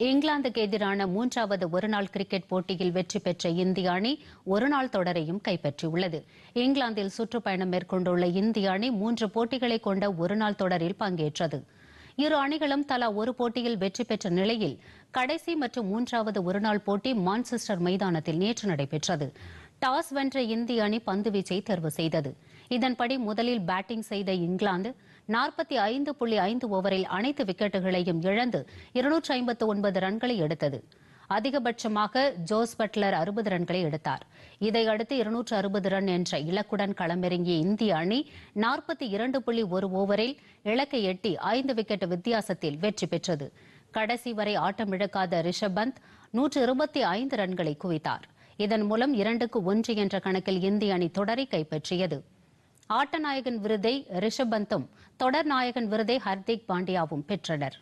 இங்கிலாந்துக்கு எதிரான மூன்றாவது ஒருநாள் கிரிக்கெட் போட்டியில் வெற்றி பெற்ற இந்திய அணி ஒருநாள் தொடரையும் கைப்பற்றியுள்ளது. இங்கிலாந்தில் சுற்றுப்பயணம் மேற்கொண்டுள்ள இந்திய அணி மூன்று போட்டிகளை கொண்ட ஒருநாள் தொடரில் பங்கேற்றது. இரு அணிகளும் தலா ஒரு போட்டியில் வெற்றி பெற்ற நிலையில் கடைசி மற்றும் மூன்றாவது ஒருநாள் போட்டி மான்செஸ்டர் மைதானத்தில் நேற்று நடைபெற்றது. டாஸ் வென்ற இந்திய அணி பந்துவீச்சை தேர்வு செய்தது. இதன்படி முதலில் பேட்டிங் செய்த இங்கிலாந்து நாற்பத்தி ஐந்து புள்ளி ஐந்து ஓவரில் அனைத்து விக்கெட்டுகளையும் இழந்து இருநூற்றி ஐம்பத்து ஒன்பது ரன்களை எடுத்தது. அதிகபட்சமாக ஜோஸ் பட்லர் அறுபது ரன்களை எடுத்தார். இதையடுத்து இருநூற்று அறுபது ரன் என்ற இலக்குடன் களமிறங்கிய இந்திய அணி நாற்பத்தி இரண்டு புள்ளி ஒரு ஓவரில் இலக்கை எட்டி ஐந்து விக்கெட் வித்தியாசத்தில் வெற்றி பெற்றது. கடைசி வரை ஆட்டமிழக்காத ரிஷப் பந்த் நூற்று இருபத்தி ஐந்து ரன்களை குவித்தார். இதன் மூலம் இரண்டுக்கு ஒன்று என்ற கணக்கில் இந்திய அணி தொடரை கைப்பற்றியது. ஆட்டநாயகன் விருதை ரிஷப் பந்தும் தொடர் நாயகன் விருதை ஹர்திக் பாண்டியாவும் பெற்றனர்.